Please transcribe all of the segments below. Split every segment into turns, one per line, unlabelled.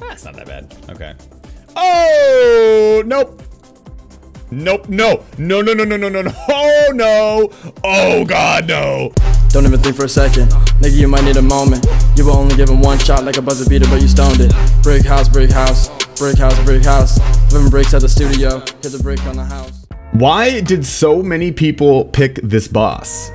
That's not that bad. Okay. Oh, nope. Nope, no. No, no, no, no, no, no, no. Oh, no. Oh, God, no.
Don't even think for a second. Nigga, you might need a moment. You were only given one shot like a buzzer beater, but you stoned it. Brick house, brick house, brick house, brick house. Living bricks at the studio, hit the brick on the house.
Why did so many people pick this boss?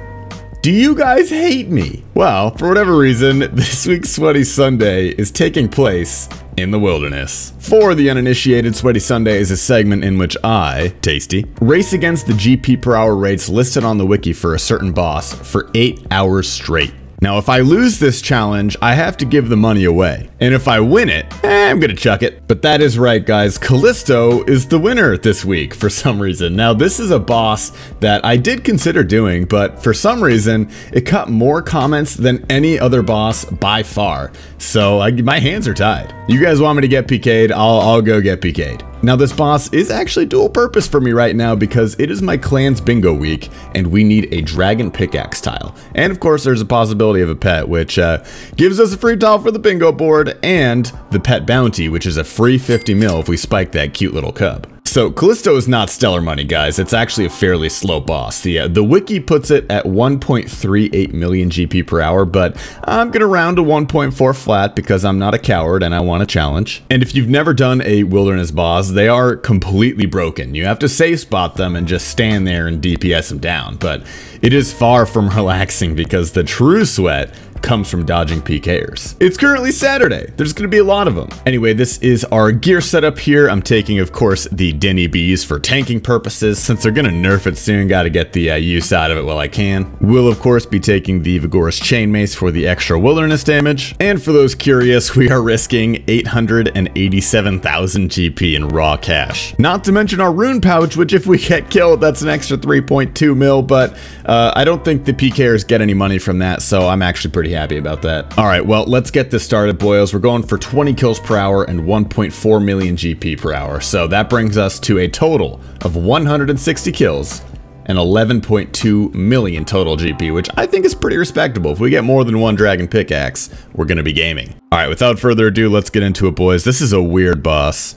Do you guys hate me? Well, for whatever reason, this week's Sweaty Sunday is taking place in the wilderness. For the uninitiated, Sweaty Sunday is a segment in which I, Tasty, race against the GP per hour rates listed on the wiki for a certain boss for 8 hours straight. Now, if I lose this challenge, I have to give the money away. And if I win it, eh, I'm gonna chuck it. But that is right, guys. Callisto is the winner this week for some reason. Now, this is a boss that I did consider doing, but for some reason, it cut more comments than any other boss by far. So I, my hands are tied. You guys want me to get PK'd, I'll, I'll go get PK'd. Now this boss is actually dual purpose for me right now because it is my clan's bingo week and we need a dragon pickaxe tile. And of course there's a possibility of a pet which uh, gives us a free tile for the bingo board and the pet bounty which is a free 50 mil if we spike that cute little cub. So Callisto is not stellar money, guys. It's actually a fairly slow boss. The uh, the wiki puts it at 1.38 million GP per hour, but I'm gonna round to 1.4 flat because I'm not a coward and I want a challenge. And if you've never done a wilderness boss, they are completely broken. You have to safe spot them and just stand there and DPS them down. But it is far from relaxing because the true sweat comes from dodging PKers. It's currently Saturday. There's going to be a lot of them. Anyway, this is our gear setup here. I'm taking, of course, the Denny Bees for tanking purposes. Since they're going to nerf it soon, got to get the uh, use out of it while I can. We'll, of course, be taking the Viggora's Chain Mace for the extra wilderness damage. And for those curious, we are risking 887,000 GP in raw cash. Not to mention our rune pouch, which if we get killed, that's an extra 3.2 mil, but uh, I don't think the PKers get any money from that, so I'm actually pretty happy about that. All right, well, let's get this started, boys. We're going for 20 kills per hour and 1.4 million GP per hour. So that brings us to a total of 160 kills and 11.2 million total GP, which I think is pretty respectable. If we get more than one dragon pickaxe, we're gonna be gaming. All right, without further ado, let's get into it, boys. This is a weird boss.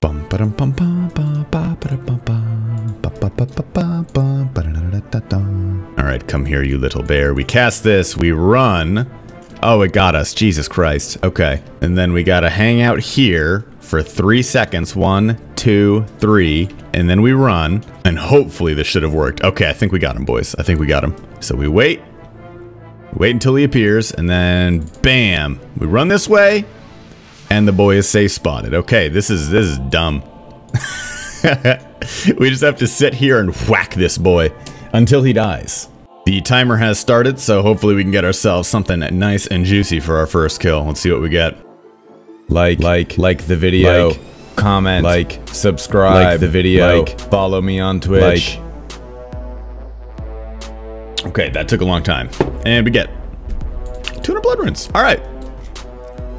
All right, come here, you little bear. We cast this, we run. Oh, it got us. Jesus Christ. Okay. And then we gotta hang out here for three seconds. One, two, three. And then we run. And hopefully this should have worked. Okay, I think we got him, boys. I think we got him. So we wait. Wait until he appears. And then bam. We run this way. And the boy is safe spotted. Okay, this is this is dumb. we just have to sit here and whack this boy until he dies. The timer has started, so hopefully we can get ourselves something nice and juicy for our first kill. Let's see what we get. Like, like, like the video, like, comment, like, subscribe, like the video, like, follow me on Twitch. Like. Okay, that took a long time. And we get 200 blood runes. All right,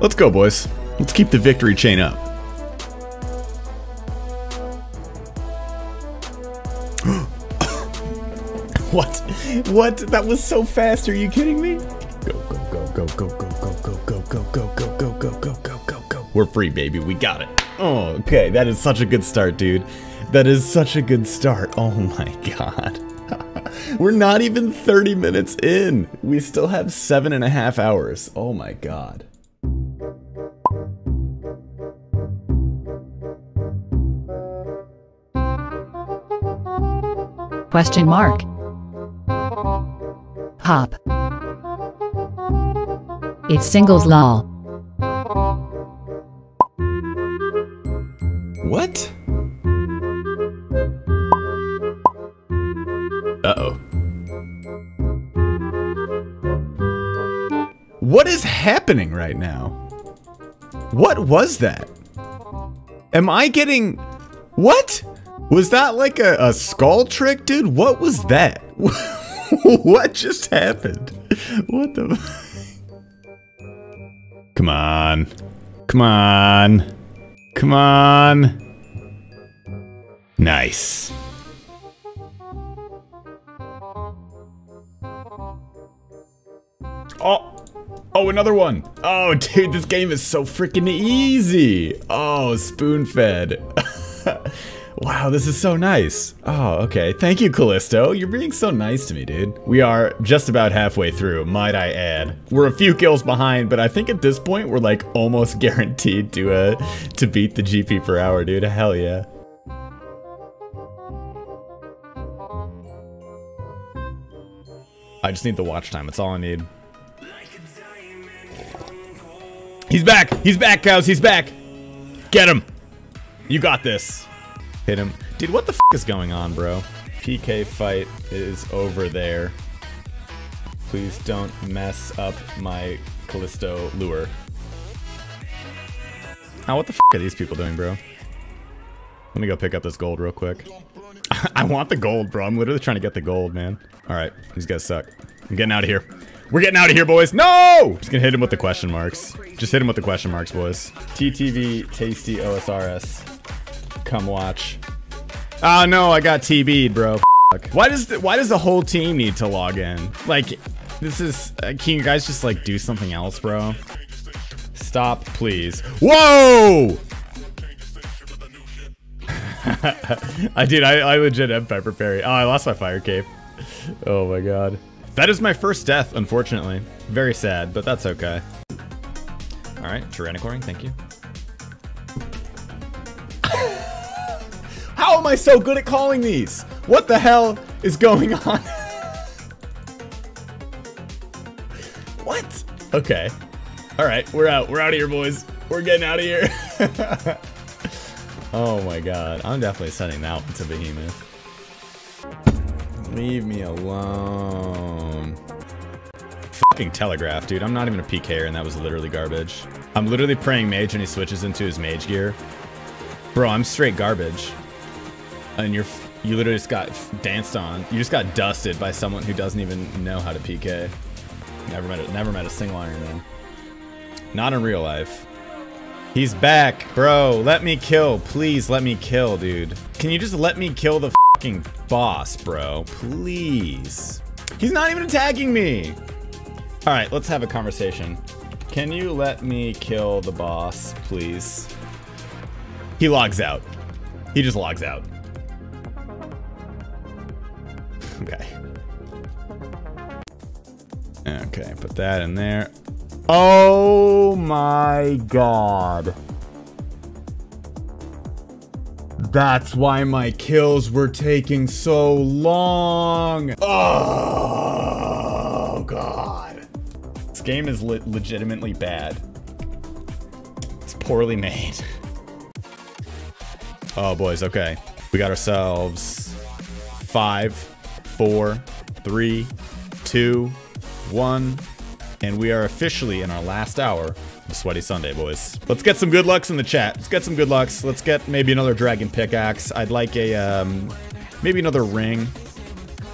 let's go, boys. Let's keep the victory chain up. What? What? That was so fast. Are you kidding me? Go, go, go, go, go, go, go, go, go, go, go, go, go, go, go, go, go. go. We're free, baby. We got it. Oh, okay. That is such a good start, dude. That is such a good start. Oh my god. We're not even 30 minutes in. We still have seven and a half hours. Oh my god.
Question mark. Hop. It's singles lol.
What? Uh-oh. What is happening right now? What was that? Am I getting... What? Was that like a, a skull trick, dude? What was that? what just happened? What the... Come on. Come on. Come on. Nice. Oh. Oh, another one. Oh, dude, this game is so freaking easy. Oh, spoon fed. wow, this is so nice. Oh, okay. Thank you, Callisto. You're being so nice to me, dude. We are just about halfway through, might I add. We're a few kills behind, but I think at this point we're like almost guaranteed to uh to beat the GP per hour, dude. Hell yeah. I just need the watch time. That's all I need. He's back. He's back, cows. He's back. Get him. You got this. Hit him. Dude, what the f is going on, bro? PK fight is over there. Please don't mess up my Callisto lure. Now, what the f are these people doing, bro? Let me go pick up this gold real quick. I want the gold, bro. I'm literally trying to get the gold, man. All right, these guys suck. I'm getting out of here. We're getting out of here, boys. No! Just gonna hit him with the question marks. Just hit him with the question marks, boys. TTV Tasty OSRS. Come watch. Oh no, I got TB'd, bro. Why does the, why does the whole team need to log in? Like, this is. Uh, can you guys just like do something else, bro? Stop, please. Whoa! I did. I, I legit am Pepper Perry. Oh, I lost my fire cape. Oh my god. That is my first death, unfortunately. Very sad, but that's okay. Alright, Tyrannical ring, thank you. Am I so good at calling these? What the hell is going on? what? Okay. Alright, we're out. We're out of here, boys. We're getting out of here. oh my god. I'm definitely sending that one to Behemoth. Leave me alone. Fucking telegraph, dude. I'm not even a PKer and that was literally garbage. I'm literally praying mage and he switches into his mage gear. Bro, I'm straight garbage. And you're you literally just got danced on. You just got dusted by someone who doesn't even know how to PK. Never met a, never met a single Iron Man. Not in real life. He's back, bro. Let me kill. Please let me kill, dude. Can you just let me kill the fucking boss, bro? Please. He's not even attacking me. All right, let's have a conversation. Can you let me kill the boss, please? He logs out. He just logs out. Okay. Okay, put that in there. Oh my god. That's why my kills were taking so long. Oh god. This game is le legitimately bad. It's poorly made. Oh boys, okay. We got ourselves five, four, three, two, one, and we are officially in our last hour of Sweaty Sunday, boys. Let's get some good lucks in the chat. Let's get some good lucks. Let's get maybe another dragon pickaxe. I'd like a, um, maybe another ring.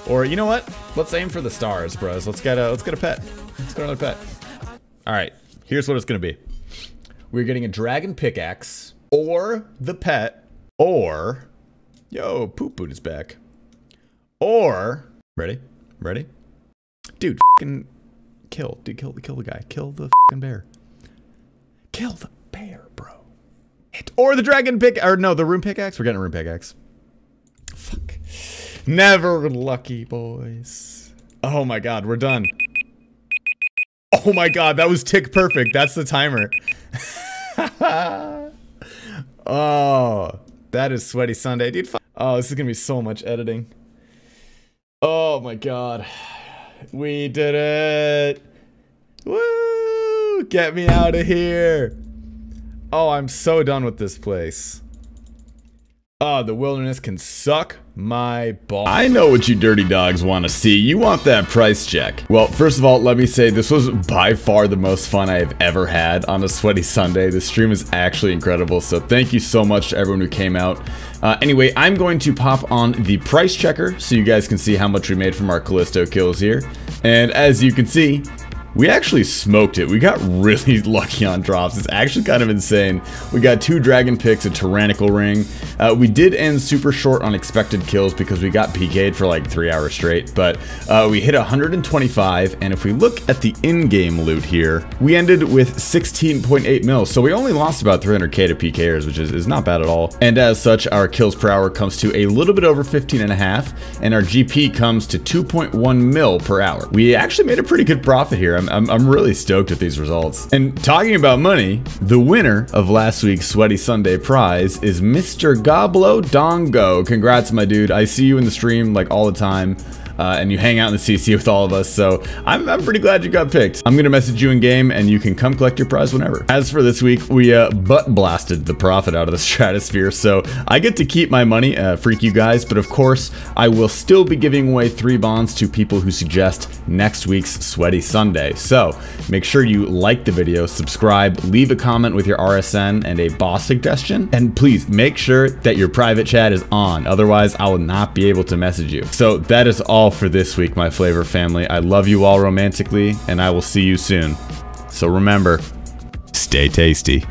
Or, you know what? Let's aim for the stars, bros. Let's get a, let's get a pet. Let's get another pet. All right, here's what it's gonna be. We're getting a dragon pickaxe, or the pet, or, yo, Poop Boot is back. Or, ready? Ready? Dude, fucking kill. Dude, kill, kill the guy. Kill the fucking bear. Kill the bear, bro. Hit. Or the dragon pick, or no, the rune pickaxe. We're getting a rune pickaxe. Fuck. Never lucky, boys. Oh my god, we're done. Oh my god, that was tick perfect. That's the timer. oh, that is sweaty Sunday, dude. Oh, this is gonna be so much editing. Oh my god. We did it! Woo! Get me out of here! Oh, I'm so done with this place. Oh, the wilderness can suck my ball. I know what you dirty dogs want to see. You want that price check. Well, first of all, let me say this was by far the most fun I have ever had on a sweaty Sunday. The stream is actually incredible, so thank you so much to everyone who came out. Uh, anyway, I'm going to pop on the price checker so you guys can see how much we made from our Callisto kills here. And as you can see, we actually smoked it. We got really lucky on drops. It's actually kind of insane. We got two dragon picks, a tyrannical ring. Uh, we did end super short on expected kills because we got PK'd for like three hours straight, but uh, we hit 125. And if we look at the in-game loot here, we ended with 16.8 mil. So we only lost about 300k to PKers, which is, is not bad at all. And as such, our kills per hour comes to a little bit over 15 and a half, and our GP comes to 2.1 mil per hour. We actually made a pretty good profit here. I'm, I'm, I'm really stoked at these results. And talking about money, the winner of last week's Sweaty Sunday prize is Mr. Goblo Dongo. Congrats, my dude. I see you in the stream like all the time uh, and you hang out in the CC with all of us. So I'm, I'm pretty glad you got picked. I'm going to message you in game and you can come collect your prize whenever. As for this week, we uh, butt blasted the profit out of the stratosphere. So I get to keep my money, uh, freak you guys. But of course, I will still be giving away three bonds to people who suggest next week's Sweaty Sunday. So make sure you like the video, subscribe, leave a comment with your RSN and a boss suggestion. And please make sure that your private chat is on. Otherwise, I will not be able to message you. So that is all all for this week, my flavor family. I love you all romantically, and I will see you soon. So remember, stay tasty.